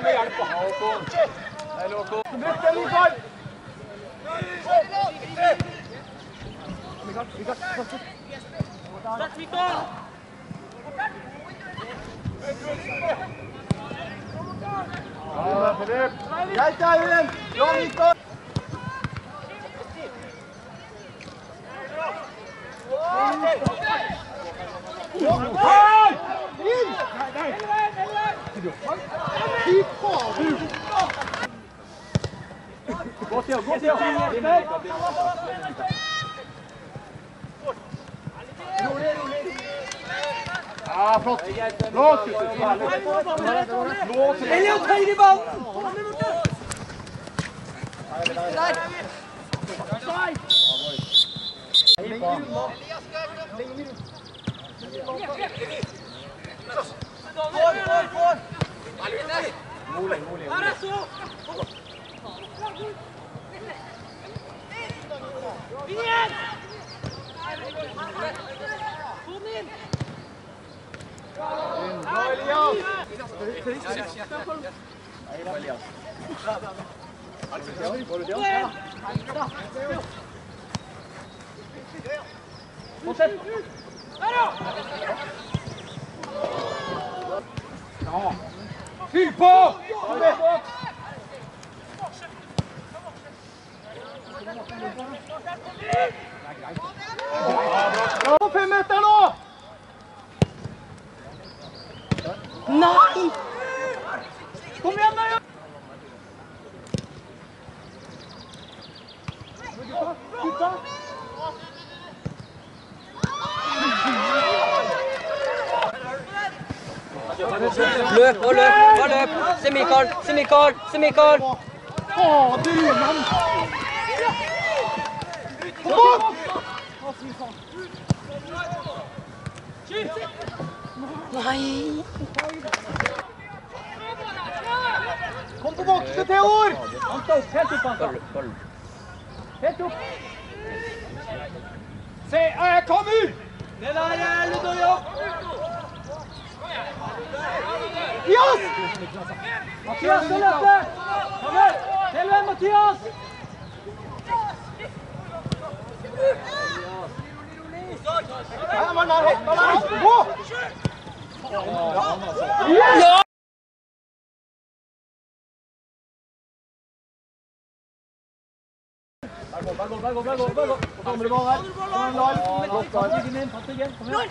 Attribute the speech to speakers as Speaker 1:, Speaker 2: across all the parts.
Speaker 1: kom hier aan Hou Hey, Loco. Drift er niet van. Dat is
Speaker 2: niet ik
Speaker 1: Ah, Filip. Jij daarin. Jong niet door. Hey! Nee! Nee! Nee! Fy faen! Gå til, gå til! Ja, flott. Flott, gutter.
Speaker 2: Elliot, høyre i banen! Der. Lenger unna. Lenger unna. Får, får, får!
Speaker 1: Mule, mule, mule. Abrazo. Bien. Zoom in. No, Elias. Ahí va Elias.
Speaker 2: Fortsett! Der, ja!
Speaker 1: Fyll på! Bra, fem meter nå!
Speaker 2: Nei!
Speaker 1: Kom igjen, da!
Speaker 2: Løp og løp og løp! Se Mikael, se Mikael, se Mikael!
Speaker 1: Fader, mann! Kom!
Speaker 2: Nei!
Speaker 1: Kom på boksen, Theodor! Han skal opp, helt opp,
Speaker 2: ball.
Speaker 1: Helt opp. Se, kom ut!
Speaker 2: Det der er Ludojo!
Speaker 1: Mathias! Mathias skal løpe! Kom her! Hele veien, Mathias! Ja, går, der går. Og så andre ball her. Kom igjen, Lars. Ryggen inn, pass ryggen. Kom igjen.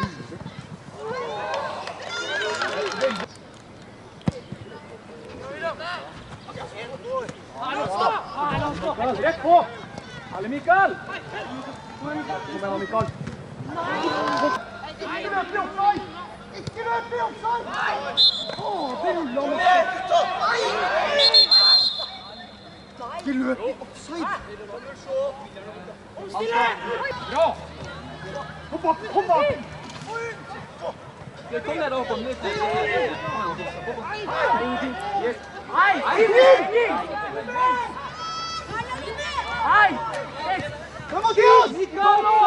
Speaker 1: Rett på! Alle Mikael! Kom igjen, Mikael. Ikke løp i offside! Ikke løp i offside! Å, det Nei, Ikke løp i offside! Bra! Kom bak, kom bak!
Speaker 2: Kom ned, Håkon.
Speaker 1: Yes. Hei! Hei! Hei! Deus!